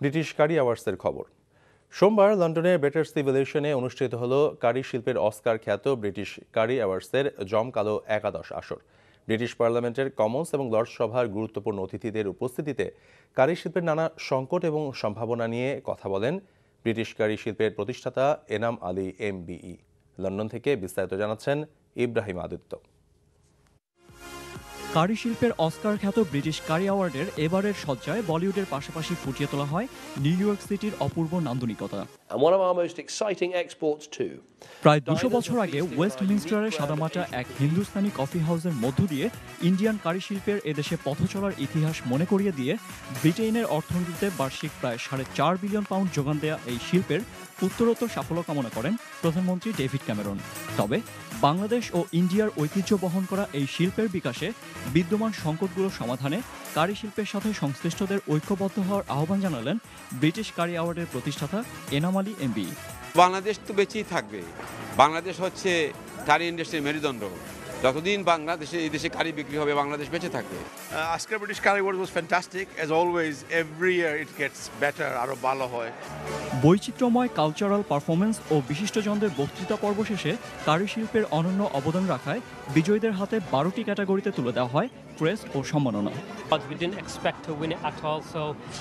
British কারি অ্যাওয়ার্ডসের খবর। সোমবার লন্ডনের বেটার সিভিলেশনে অনুষ্ঠিত হল কারি শিল্পের অস্কার খ্যাত ব্রিটিশ কারি অ্যাওয়ার্ডসের জমকালো একাদশ আসর। ব্রিটিশ পার্লামেন্টের কমন্স এবং লর্ডস সভার গুরুত্বপূর্ণ অতিথিদের উপস্থিতিতে কারি শিল্পের নানা সংকট এবং সম্ভাবনা নিয়ে কথা বলেন ব্রিটিশ কারি শিল্পের প্রতিষ্ঠাতা এনাম আলী এমবিই লন্ডন থেকে বিস্তারিত জানাচ্ছেন ইব্রাহিম আদিত্য। কারি শিল্পের অস্কার খ্যাত ব্রিটিশ কারি অ্যাওয়ার্ডের এবারের সজ্জায় বলিউডের পাশাপাশি ফুটিয়ে তোলা হয় নিউ ইয়র্ক সিটির অপূর্ব নান্দনিকতা. প্রায় দুশো বছর আগে ওয়েস্টমিনস্টারের সাদামাটা এক হিন্দুস্তানি কফি হাউসের মধ্য দিয়ে ইন্ডিয়ান কারি শিল্পের এদেশে পথ চলার ইতিহাস মনে করিয়ে দিয়ে ব্রিটেনের অর্থনীতিতে বার্ষিক প্রায় সাড়ে চার বিলিয়ন পাউন্ড যোগান দেয়া এই শিল্পের উত্তরোত্তর সাফল্য কামনা করেন প্রধানমন্ত্রী ডেভিড ক্যামেরন তবে বাংলাদেশ ও ইন্ডিয়ার ঐতিহ্য বহন করা এই শিল্পের বিকাশে বিদ্যমান সংকটগুলো সমাধানে কারি শিল্পের সাথে সংশ্লিষ্টদের ঐক্যবদ্ধ হওয়ার আহ্বান জানালেন ব্রিটিশ কারি অ্যাওয়ার্ডের প্রতিষ্ঠাতা এনাম আলী এমবি। বাংলাদেশ তো বেঁচেই থাকবে। বাংলাদেশ হচ্ছে কারি ইন্ডাস্ট্রির মেরুদণ্ড। যতদিন বাংলাদেশে এই দেশে কারি বিক্রি হবে বাংলাদেশ বেঁচে থাকবে আজকের British curry award was fantastic as always every year it gets better আরও ভালো হয় বৈচিত্র্যময় কালচারাল পারফরম্যান্স ও বিশিষ্টজনদের বক্তৃতা পর্ব শেষে কারি শিল্পের অনন্য অবদান রাখায় বিজয়ীদের হাতে বারোটি ক্যাটাগরিতে তুলে দেওয়া হয় প্রেস ও সম্মাননা But we didn't expect to win it at all, so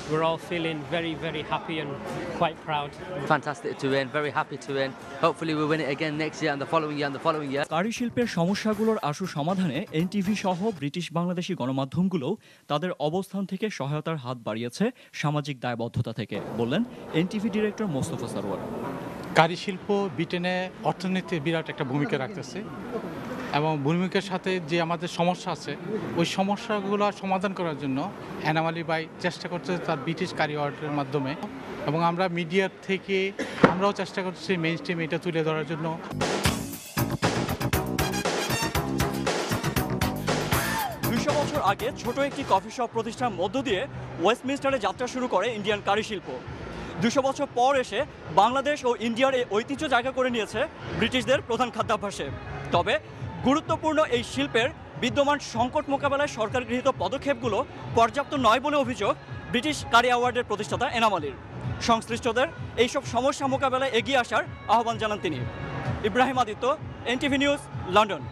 we're all feeling very, very happy and quite proud. Fantastic to win, very happy to win. Hopefully we win it again next year and the following year and the following year. কারি শিল্পের সমস্যাগুলো সমস্যাগুলোর আশু সমাধানে NTV সহ British Bangladeshi গণমাধ্যমগুলোও তাদের অবস্থান থেকে সহায়তার হাত বাড়িয়েছে সামাজিক দায়বদ্ধতা থেকে, বললেন NTV director Mostafa Sarwar. Curry শিল্প ব্রিটেনে অর্থনীতিতে বিরাট একটা ভূমিকা রাখতেছে এবং ভূমিকার সাথে যে আমাদের সমস্যা আছে, ওই সমস্যাগুলো সমাধান করার জন্য অ্যানামালি বাই চেষ্টা করছে তার ব্রিটিশ কারি অর্ডারের মাধ্যমে এবং আমরা মিডিয়ার থেকে আমরাও চেষ্টা করছি মেইন স্ট্রিম এটা তুলে ধরার জন্য। আগে ছোট একটি কফি শপ প্রতিষ্ঠার মধ্য দিয়ে ওয়েস্টমিনস্টারে যাত্রা শুরু করে ইন্ডিয়ান কারি শিল্প। দুশো বছর পর এসে বাংলাদেশ ও ইন্ডিয়ার এই ঐতিহ্য জায়গা করে নিয়েছে ব্রিটিশদের প্রধান খাদ্যাভ্যাসে। তবে গুরুত্বপূর্ণ এই শিল্পের বিদ্যমান সংকট মোকাবেলায় সরকার গৃহীত পদক্ষেপগুলো পর্যাপ্ত নয় বলে অভিযোগ ব্রিটিশ কারি অ্যাওয়ার্ডের প্রতিষ্ঠাতা এনামালির সংশ্লিষ্টদের এইসব সমস্যা মোকাবেলায় এগিয়ে আসার আহ্বান জানান তিনি। Ibrahim Aditya, NTV news, London.